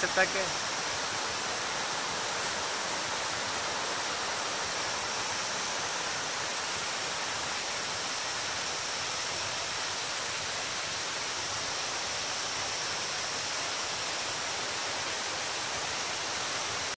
सकता है क्या